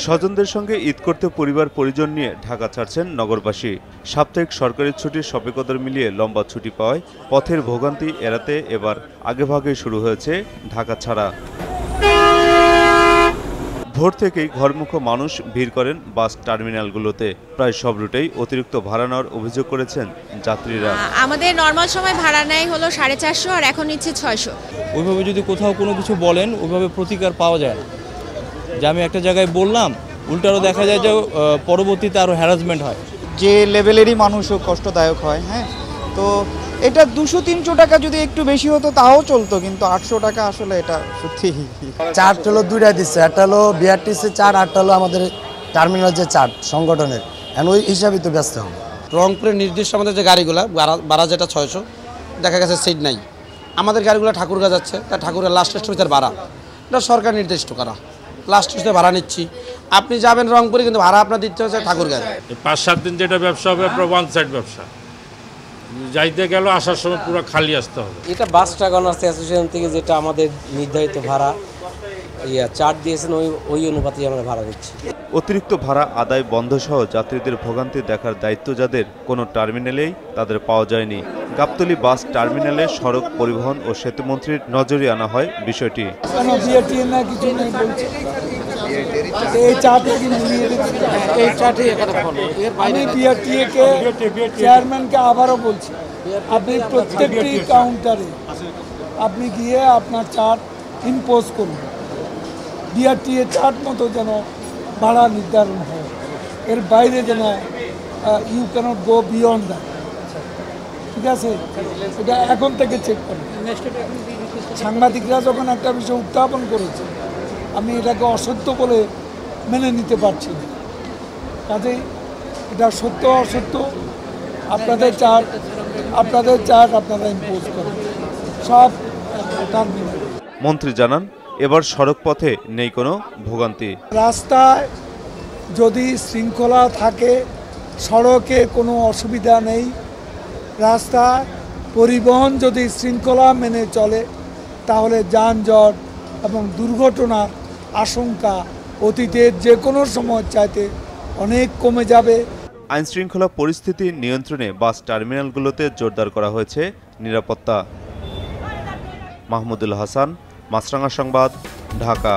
স্বজনদের সঙ্গে ঈদ করতে পরিবার পরিজন নিয়ে ঢাকা ছাড়ছেন নগরবাসী। সাপ্তাহিক সরকারি ছুটির সবেকদর মিলিয়ে লম্বা ছুটি পাওয়ায় পথের ভোগান্তি এড়াতে এবার আগেভাগে শুরু হয়েছে ঢাকা ছাড়া। ভোর থেকেই ঘরমুখো মানুষ ভিড় করেন বাস টার্মিনালগুলোতে। প্রায় সব রুটেই অতিরিক্ত ভাড়া নেওয়ার অভিযোগ করেছেন যাত্রীরা। আমাদের নর্মাল সময় ভাড়া নেয় হলো সাড়ে চারশো আর এখন নিচ্ছে ছয়শো। ওইভাবে যদি কোথাও কোনো কিছু বলেন ওইভাবে প্রতিকার পাওয়া যায় না। যে আমি একটা জায়গায় বললাম উল্টারও দেখা যায় যে পরবর্তীতে আরও হ্যারাসমেন্ট হয়। যে লেভেলেরই মানুষও কষ্টদায়ক হয় হ্যাঁ? তো এটা দুশো তিনশো টাকা যদি একটু বেশি হতো তাও চলতো কিন্তু আটশো টাকা আসলে এটা সত্যি। চার্ট হলো দুইটা দিচ্ছে একটা হলো বিআরটিসি চার্ট আরটা হলো আমাদের টার্মিনাল যে চার্ট সংগঠনের। এখন ওই হিসাবে তো ব্যস্ত হবে। রংপুরের নির্দিষ্ট আমাদের যে গাড়িগুলো ভাড়া ভাড়া যেটা ছয়শো দেখা গেছে সিট নাই। আমাদের গাড়িগুলো ঠাকুরগা যাচ্ছে তা ঠাকুরের লাস্ট স্টপেজের ভাড়া এটা সরকার নির্দিষ্ট করা। লাস্ট টুসে ভাড়া নিচ্ছি। আপনি যাবেন রংপুরে কিন্তু ভাড়া আপনার দিতে হচ্ছে ঠাকুর এই পাঁচ সাত দিন যেটা ব্যবসা হবে পুরো ওয়ান সাইড ব্যবসা। যাইতে গেল আসার সময় পুরো খালি আসতে হবে। এটা বাস ট্রাগন আসতে অ্যাসোসিয়েশন থেকে যেটা আমাদের নির্ধারিত ভাড়া ইয়া চার্ট দিয়েছেন ওই ওই অনুপাতেই আমরা ভাড়া দিচ্ছি। অতিরিক্ত ভাড়া আদায় বন্ধ সহ যাত্রীদের ভোগান্তি দেখার দায়িত্ব যাদের কোনো টার্মিনালেই তাদের পাওয়া যায়নি। গাবতলি বাস টার্মিনালে সড়ক পরিবহন ও সেতুমন্ত্রীর নজরে আনা হয় বিষয়টি। এই চার্টে এই চার্টে চেয়ারম্যানকে আবারও বলছি আপনি প্রত্যেকটি কাউন্টারে আপনি গিয়ে আপনার চার্ট ইম্পোজ করুন। বিআরটিএ চার্ট মতো যেন ভাড়া নির্ধারণ হয়। এর বাইরে যেন you can't go beyond that ঠিক আছে? এটা এখন থেকে চেক করুন সাংবাদিকরা যখন একটা বিষয় উত্থাপন করেছে, আমি এটাকে অসত্য বলে মেনে নিতে পারছি না। কাজেই এটা সত্য অসত্য, আপনাদের চার্ট আপনাদের চার্ট আপনারা ইম্পোজ করেন। সব মন্ত্রী জানান এবার সড়ক পথে নেই কোনো ভোগান্তি। রাস্তায় যদি শৃঙ্খলা থাকে সড়কে কোনো অসুবিধা নেই। রাস্তা পরিবহন যদি শৃঙ্খলা মেনে চলে তাহলে যানজট এবং দুর্ঘটনার আশঙ্কা অতীতের যে কোনো সময় চাইতে অনেক কমে যাবে। আইন শৃঙ্খলা পরিস্থিতি নিয়ন্ত্রণে বাস টার্মিনালগুলোতে জোরদার করা হয়েছে নিরাপত্তা। মাহমুদুল হাসান মাছরাঙা সংবাদ ঢাকা।